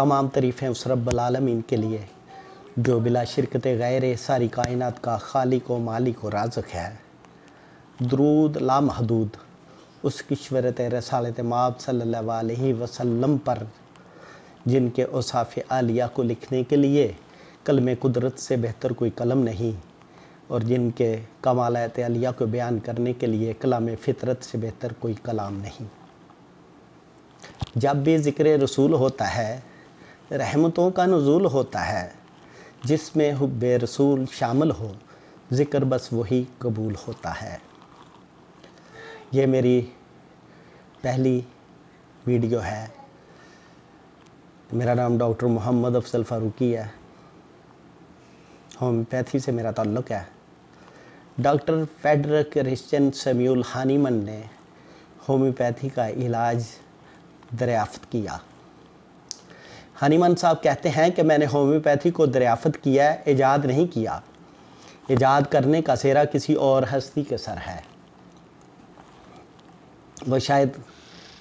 तमाम तारीफ़ें उस रब्बुल आलमीन के लिए, जो बिला शिरकत गैर सारी कायनात का खालिक व मालिक व राज़क है। दरूद लामहदूद, उस किश्वरत रसालत माब अलैहि वसल्लम पर, जिनके ओसाफ़ आलिया को लिखने के लिए कलम कुदरत से बेहतर कोई कलम नहीं, और जिनके कमालत आलिया को बयान करने के लिए कलाम फ़ितरत से बेहतर कोई कलाम नहीं। जब भी ज़िक्र रसूल होता है रहमतों का नज़ूल होता है, जिसमें हुब रसूल शामिल हो, ज़िक्र बस वही कबूल होता है। ये मेरी पहली वीडियो है। मेरा नाम डॉक्टर मोहम्मद अफसल फ़ारूकी है। होम्योपैथी से मेरा ताल्लुक़ है। Doctor Friedrich Christian Samuel Hahnemann ने होम्योपैथी का इलाज दरियाफ़त किया। हानीमन साहब कहते हैं कि मैंने होम्योपैथी को दरियाफ़त किया है ईजाद नहीं किया। ईजाद करने का सेरा किसी और हस्ती के सर है। वह शायद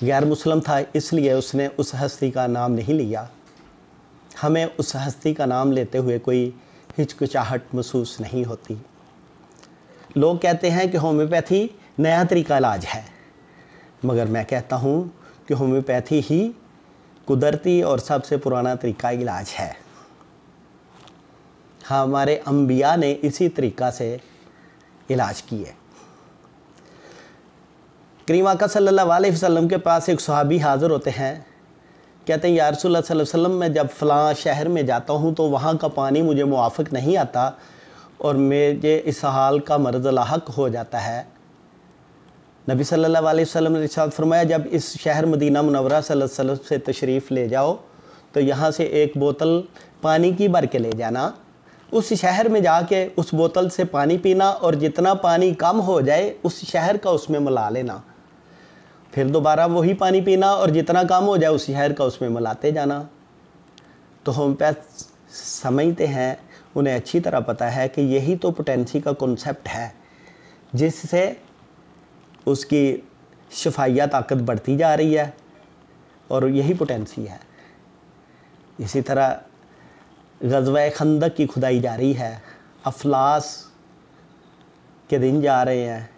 गैर मुस्लिम था, इसलिए उसने उस हस्ती का नाम नहीं लिया। हमें उस हस्ती का नाम लेते हुए कोई हिचकिचाहट महसूस नहीं होती। लोग कहते हैं कि होम्योपैथी नया तरीका इलाज है। मगर मैं कहता हूँ कि होम्योपैथी ही कुदरती और सबसे पुराना तरीका इलाज है। हमारे अम्बिया ने इसी तरीका से इलाज किए। करीम आका सल्लल्लाहु अलैहि वसल्लम के पास एक सहाबी हाज़िर होते हैं। कहते हैं, या रसूल वसल्लम, मैं जब फ़लाँ शहर में जाता हूँ तो वहाँ का पानी मुझे मुआफ़ नहीं आता और मेरे इस हाल का मर्ज़ लाक हो जाता है। नबी सल्लल्लाहु अलैहि वसल्लम ने इरशाद फरमाया, जब इस शहर मदीना मुनवरा वसल्लम से तशरीफ़ ले जाओ तो यहाँ से एक बोतल पानी की भर के ले जाना। उस शहर में जाके उस बोतल से पानी पीना और जितना पानी कम हो जाए, उस शहर का उसमें मिला लेना। फिर दोबारा वही पानी पीना और जितना कम हो जाए, उस शहर का उसमें मिलाते जाना। तो होम्योपैथ समझते हैं, उन्हें अच्छी तरह पता है कि यही तो पोटेंसी का कॉन्सेप्ट है, जिससे उसकी शफाइया ताकत बढ़ती जा रही है और यही पोटेंसी है। इसी तरह गजवा खंदक की खुदाई जा रही है। अफलास के दिन जा रहे हैं।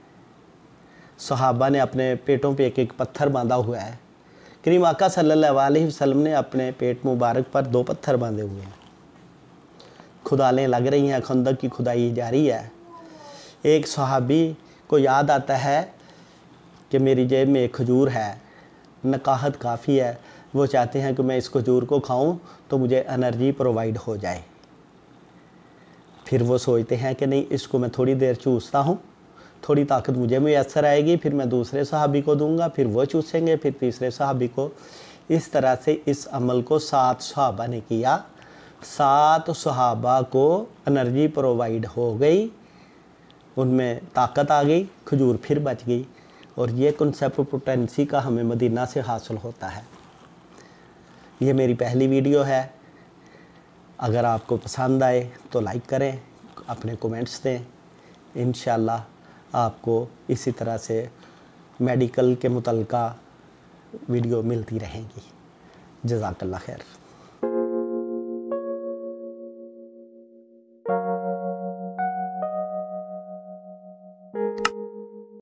सहाबा ने अपने पेटों पे एक एक पत्थर बांधा हुआ है। करीम आका सल्लल्लाहु अलैहि वसल्लम ने अपने पेट मुबारक पर दो पत्थर बांधे हुए हैं। खुदालें लग रही हैं, खंदक की खुदाई जारी है। एक सहाबी को याद आता है कि मेरी जेब में एक खजूर है। नकाहत काफ़ी है। वो चाहते हैं कि मैं इस खजूर को खाऊं तो मुझे एनर्जी प्रोवाइड हो जाए। फिर वो सोचते हैं कि नहीं, इसको मैं थोड़ी देर चूसता हूँ। थोड़ी ताकत मुझे मैसर आएगी, फिर मैं दूसरे सहाबी को दूँगा, फिर वो चूसेंगे, फिर तीसरे सहाबी को। इस तरह से इस अमल को सात सहाबा ने किया। सात सहाबा को एनर्जी प्रोवाइड हो गई। उनमें ताकत आ गई, खजूर फिर बच गई। और ये कॉन्सेप्ट पोटेंसी का हमें मदीना से हासिल होता है। ये मेरी पहली वीडियो है। अगर आपको पसंद आए तो लाइक करें, अपने कमेंट्स दें। इन आपको इसी तरह से मेडिकल के मुतलका वीडियो मिलती रहेंगी। जजाकल्ला खैर।